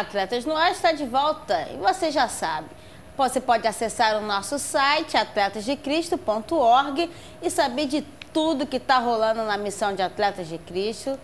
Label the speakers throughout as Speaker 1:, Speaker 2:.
Speaker 1: Atletas no Ar está de volta e você já sabe. Você pode acessar o nosso site atletasdecristo.org e saber de tudo que está rolando na missão de Atletas de Cristo.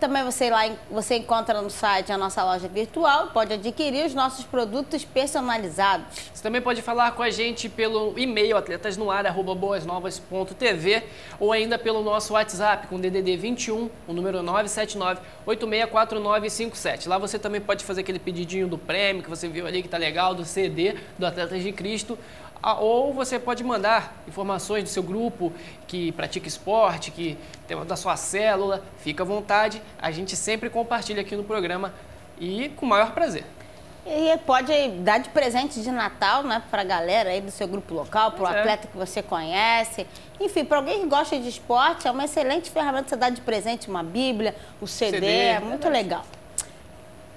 Speaker 1: Também você lá você encontra no site a nossa loja virtual, pode adquirir os nossos produtos personalizados.
Speaker 2: Você também pode falar com a gente pelo e-mail atletasnoar@boasnovas.tv ou ainda pelo nosso WhatsApp com DDD 21, o número 979 864957. Lá você também pode fazer aquele pedidinho do prêmio que você viu ali que tá legal, do CD do Atletas de Cristo ou você pode mandar informações do seu grupo que pratica esporte, que tem da sua célula, fica à vontade. A gente sempre compartilha aqui no programa e com o maior prazer.
Speaker 1: E pode dar de presente de Natal, né, para a galera aí do seu grupo local, para o é. atleta que você conhece. Enfim, para alguém que gosta de esporte, é uma excelente ferramenta você dar de presente uma Bíblia, o CD, CD é muito verdade. legal.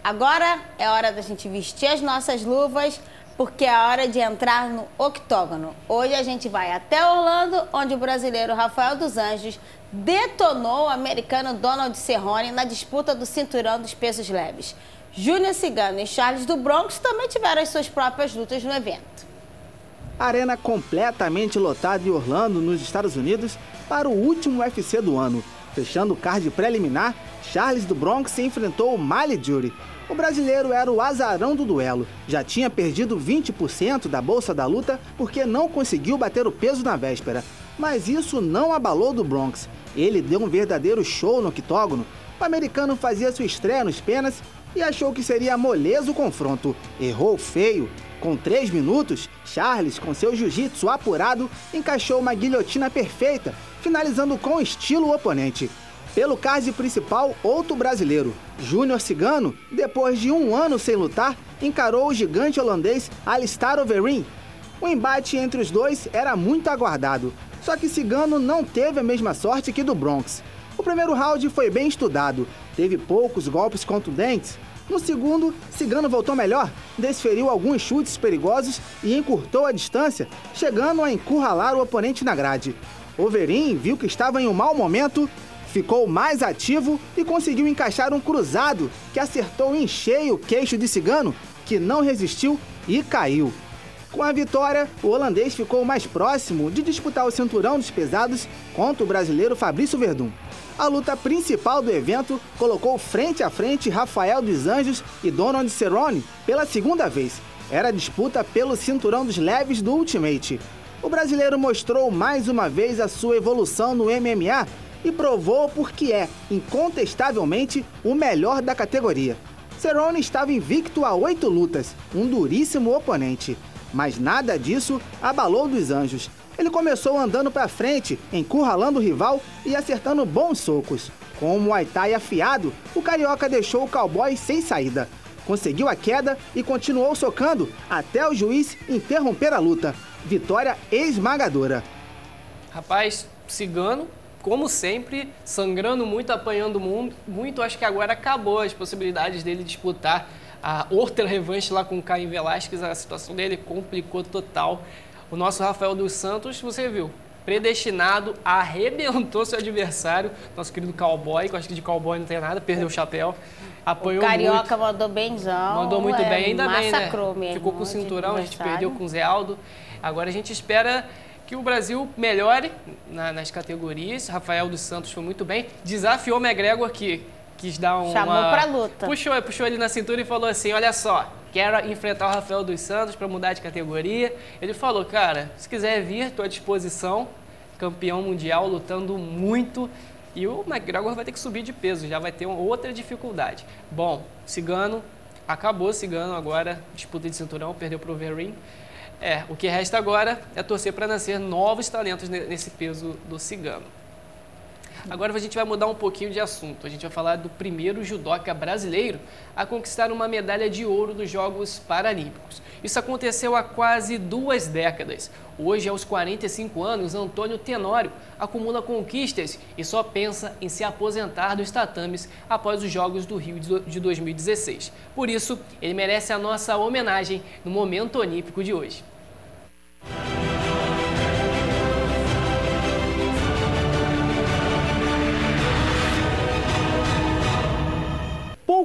Speaker 1: Agora é hora da gente vestir as nossas luvas porque é hora de entrar no octógono. Hoje a gente vai até Orlando, onde o brasileiro Rafael dos Anjos detonou o americano Donald Cerrone na disputa do cinturão dos pesos leves. Júnior Cigano e Charles do Bronx também tiveram as suas próprias lutas no evento.
Speaker 3: Arena completamente lotada em Orlando, nos Estados Unidos, para o último UFC do ano. Fechando o card preliminar, Charles do Bronx enfrentou o Mali Jury, o brasileiro era o azarão do duelo. Já tinha perdido 20% da bolsa da luta porque não conseguiu bater o peso na véspera. Mas isso não abalou do Bronx. Ele deu um verdadeiro show no octógono. O americano fazia sua estreia nos penas e achou que seria moleza o confronto. Errou feio. Com três minutos, Charles, com seu jiu-jitsu apurado, encaixou uma guilhotina perfeita, finalizando com estilo o oponente. Pelo card principal, outro brasileiro, Júnior Cigano, depois de um ano sem lutar, encarou o gigante holandês Alistair Overeem. O embate entre os dois era muito aguardado, só que Cigano não teve a mesma sorte que do Bronx. O primeiro round foi bem estudado, teve poucos golpes contundentes. No segundo, Cigano voltou melhor, desferiu alguns chutes perigosos e encurtou a distância, chegando a encurralar o oponente na grade. Overeem viu que estava em um mau momento ficou mais ativo e conseguiu encaixar um cruzado que acertou em cheio o queixo de Cigano, que não resistiu e caiu. Com a vitória, o holandês ficou mais próximo de disputar o cinturão dos pesados contra o brasileiro Fabrício Verdun. A luta principal do evento colocou frente a frente Rafael dos Anjos e Donald Cerrone pela segunda vez. Era disputa pelo cinturão dos leves do Ultimate. O brasileiro mostrou mais uma vez a sua evolução no MMA e provou porque é, incontestavelmente, o melhor da categoria. Cerrone estava invicto a oito lutas, um duríssimo oponente. Mas nada disso abalou dos anjos. Ele começou andando para frente, encurralando o rival e acertando bons socos. Com o Muay Thai afiado, o carioca deixou o cowboy sem saída. Conseguiu a queda e continuou socando até o juiz interromper a luta. Vitória esmagadora.
Speaker 2: Rapaz, Cigano como sempre, sangrando muito, apanhando muito. Acho que agora acabou as possibilidades dele disputar a outra revanche lá com o Caio Velasquez. A situação dele complicou total. O nosso Rafael dos Santos, você viu, predestinado, arrebentou seu adversário, nosso querido cowboy, que eu acho que de cowboy não tem nada, perdeu o chapéu. Apanhou o
Speaker 1: Carioca
Speaker 2: muito,
Speaker 1: mandou benzão.
Speaker 2: Mandou muito é, bem, ainda bem, né? Ficou com o cinturão, a gente perdeu com o Zé Aldo. Agora a gente espera que o Brasil melhore na, nas categorias. Rafael dos Santos foi muito bem. Desafiou o McGregor que quis dar uma...
Speaker 1: Chamou pra luta.
Speaker 2: Puxou, puxou ele na cintura e falou assim, olha só, quero enfrentar o Rafael dos Santos para mudar de categoria. Ele falou, cara, se quiser vir, estou à disposição. Campeão mundial, lutando muito. E o McGregor vai ter que subir de peso, já vai ter outra dificuldade. Bom, Cigano, acabou Cigano agora, disputa de cinturão, perdeu para o Overeem. É, o que resta agora é torcer para nascer novos talentos nesse peso do cigano. Agora a gente vai mudar um pouquinho de assunto. A gente vai falar do primeiro judoca brasileiro a conquistar uma medalha de ouro dos Jogos Paralímpicos. Isso aconteceu há quase duas décadas. Hoje, aos 45 anos, Antônio Tenório acumula conquistas e só pensa em se aposentar dos tatames após os Jogos do Rio de 2016. Por isso, ele merece a nossa homenagem no momento olímpico de hoje.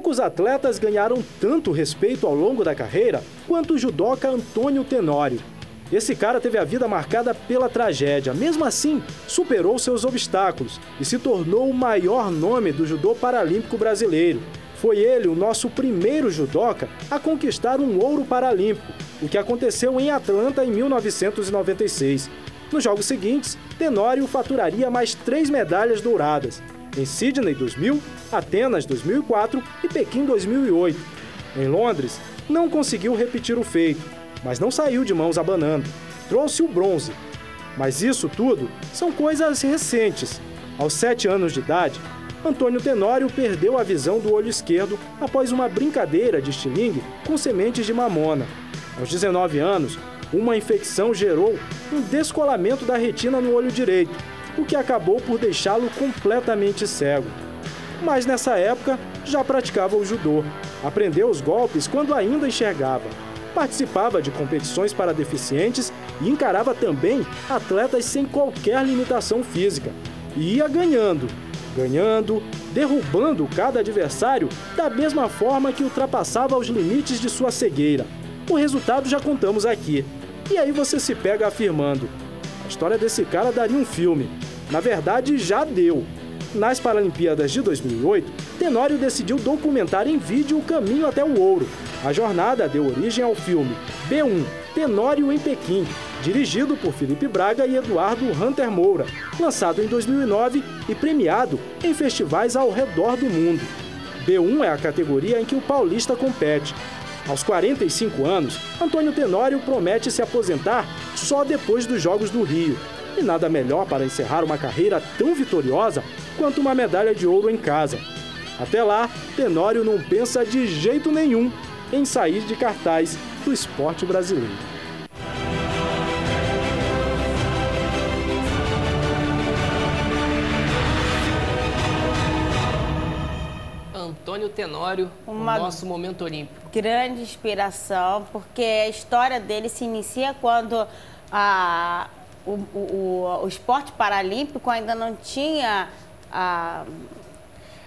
Speaker 4: Poucos atletas ganharam tanto respeito ao longo da carreira quanto o judoca Antônio Tenório. Esse cara teve a vida marcada pela tragédia. Mesmo assim, superou seus obstáculos e se tornou o maior nome do judô paralímpico brasileiro. Foi ele o nosso primeiro judoca a conquistar um ouro paralímpico, o que aconteceu em Atlanta em 1996. Nos jogos seguintes, Tenório faturaria mais três medalhas douradas, em Sydney 2000, Atenas 2004 e Pequim 2008. Em Londres, não conseguiu repetir o feito, mas não saiu de mãos abanando. Trouxe o bronze. Mas isso tudo são coisas recentes. Aos sete anos de idade, Antônio Tenório perdeu a visão do olho esquerdo após uma brincadeira de estilingue com sementes de mamona. Aos 19 anos, uma infecção gerou um descolamento da retina no olho direito, o que acabou por deixá-lo completamente cego. Mas nessa época já praticava o judô. Aprendeu os golpes quando ainda enxergava. Participava de competições para deficientes e encarava também atletas sem qualquer limitação física. E ia ganhando, ganhando, derrubando cada adversário da mesma forma que ultrapassava os limites de sua cegueira. O resultado já contamos aqui. E aí você se pega afirmando: história desse cara daria um filme. Na verdade, já deu. Nas Paralimpíadas de 2008, Tenório decidiu documentar em vídeo o caminho até o ouro. A jornada deu origem ao filme B1 Tenório em Pequim, dirigido por Felipe Braga e Eduardo Hunter Moura, lançado em 2009 e premiado em festivais ao redor do mundo. B1 é a categoria em que o paulista compete. Aos 45 anos, Antônio Tenório promete se aposentar só depois dos Jogos do Rio. E nada melhor para encerrar uma carreira tão vitoriosa quanto uma medalha de ouro em casa. Até lá, Tenório não pensa de jeito nenhum em sair de cartaz do esporte brasileiro.
Speaker 2: Tenório, Uma o nosso momento olímpico.
Speaker 1: Grande inspiração, porque a história dele se inicia quando a, o, o, o esporte paralímpico ainda não tinha a,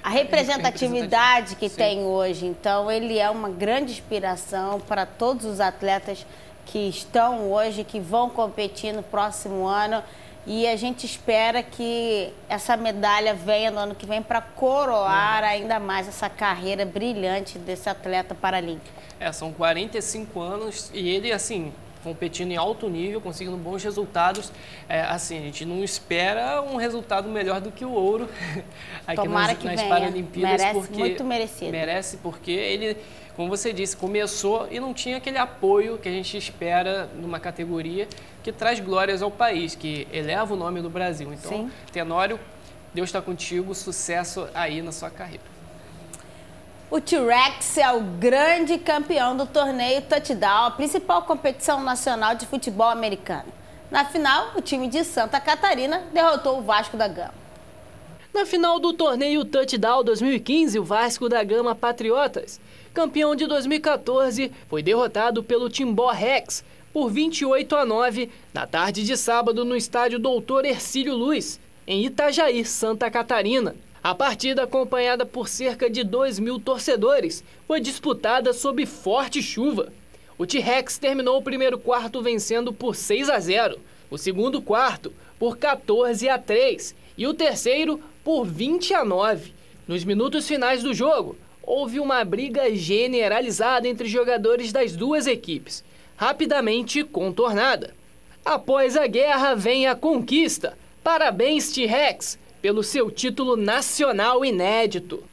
Speaker 1: a representatividade que Sim. tem hoje. Então, ele é uma grande inspiração para todos os atletas que estão hoje, que vão competir no próximo ano. E a gente espera que essa medalha venha no ano que vem para coroar ainda mais essa carreira brilhante desse atleta paralímpico.
Speaker 2: É, são 45 anos e ele, assim, competindo em alto nível, conseguindo bons resultados. É, assim, a gente não espera um resultado melhor do que o ouro aqui
Speaker 1: Tomara
Speaker 2: nas,
Speaker 1: que
Speaker 2: nas
Speaker 1: venha.
Speaker 2: Paralimpíadas.
Speaker 1: Merece,
Speaker 2: porque
Speaker 1: muito merecido.
Speaker 2: Merece porque ele, como você disse, começou e não tinha aquele apoio que a gente espera numa categoria que traz glórias ao país, que eleva o nome do Brasil. Então, Sim. Tenório, Deus está contigo, sucesso aí na sua carreira.
Speaker 1: O T-Rex é o grande campeão do torneio Touchdown, a principal competição nacional de futebol americano. Na final, o time de Santa Catarina derrotou o Vasco da Gama.
Speaker 5: Na final do torneio Touchdown 2015, o Vasco da Gama Patriotas, campeão de 2014, foi derrotado pelo Timbó Rex por 28 a 9 na tarde de sábado no estádio Doutor Ercílio Luz, em Itajaí, Santa Catarina. A partida, acompanhada por cerca de 2 mil torcedores, foi disputada sob forte chuva. O T-Rex terminou o primeiro quarto vencendo por 6 a 0, o segundo quarto por 14 a 3 e o terceiro por 20 a 9. Nos minutos finais do jogo, houve uma briga generalizada entre jogadores das duas equipes, rapidamente contornada. Após a guerra vem a conquista. Parabéns, T-Rex! Pelo seu título nacional inédito.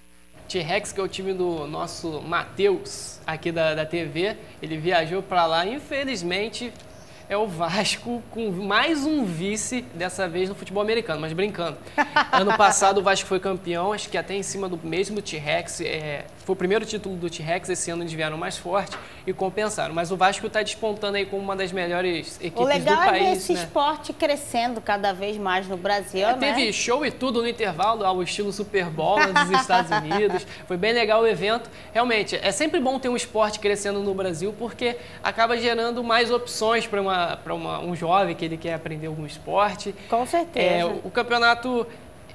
Speaker 2: T-Rex, que é o time do nosso Matheus, aqui da, da TV, ele viajou para lá, infelizmente é o Vasco com mais um vice, dessa vez no futebol americano, mas brincando. Ano passado o Vasco foi campeão, acho que até em cima do mesmo T-Rex. É, foi o primeiro título do T-Rex, esse ano eles vieram mais forte e compensaram. Mas o Vasco está despontando aí como uma das melhores equipes do país. O legal é ver
Speaker 1: esse
Speaker 2: né?
Speaker 1: esporte crescendo cada vez mais no Brasil,
Speaker 2: é,
Speaker 1: né?
Speaker 2: Teve show e tudo no intervalo, ao estilo Super Bowl dos Estados Unidos. Foi bem legal o evento. Realmente, é sempre bom ter um esporte crescendo no Brasil, porque acaba gerando mais opções para uma, um jovem que ele quer aprender algum esporte.
Speaker 1: Com certeza. É,
Speaker 2: o campeonato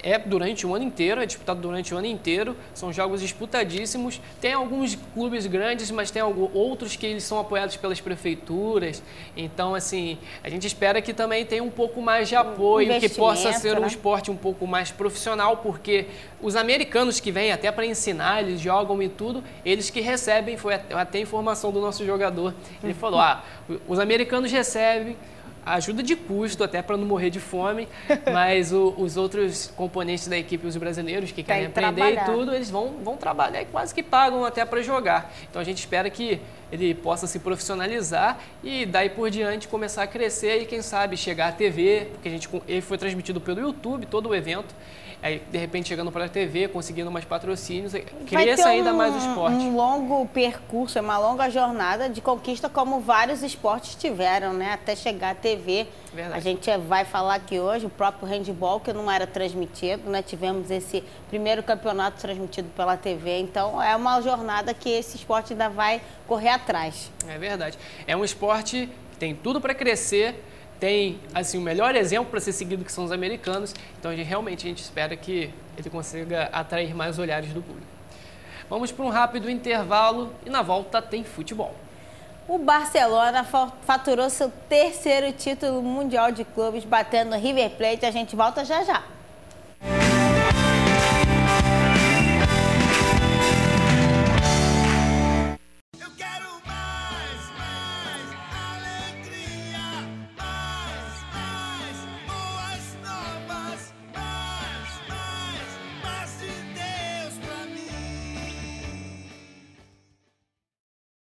Speaker 2: é durante o ano inteiro, é disputado durante o ano inteiro, são jogos disputadíssimos. Tem alguns clubes grandes, mas tem outros que eles são apoiados pelas prefeituras. Então, assim, a gente espera que também tenha um pouco mais de apoio, que possa ser né? um esporte um pouco mais profissional, porque os americanos que vêm até para ensinar, eles jogam e tudo, eles que recebem, foi até informação do nosso jogador. Ele falou: ah, os americanos recebem ajuda de custo até para não morrer de fome, mas o, os outros componentes da equipe, os brasileiros que querem aprender trabalhar. e tudo, eles vão, vão trabalhar e quase que pagam até para jogar. Então a gente espera que ele possa se profissionalizar e daí por diante começar a crescer e quem sabe chegar à TV, porque a gente ele foi transmitido pelo YouTube todo o evento Aí, de repente, chegando para a TV, conseguindo mais patrocínios, cresça um, ainda mais o esporte.
Speaker 1: um longo percurso, é uma longa jornada de conquista, como vários esportes tiveram, né? Até chegar à TV. Verdade. A gente vai falar aqui hoje, o próprio handball, que não era transmitido, né? Tivemos esse primeiro campeonato transmitido pela TV. Então, é uma jornada que esse esporte ainda vai correr atrás.
Speaker 2: É verdade. É um esporte que tem tudo para crescer, tem assim o melhor exemplo para ser seguido que são os americanos. Então a gente, realmente a gente espera que ele consiga atrair mais olhares do público. Vamos para um rápido intervalo e na volta tem futebol.
Speaker 1: O Barcelona faturou seu terceiro título mundial de clubes, batendo River Plate. A gente volta já já.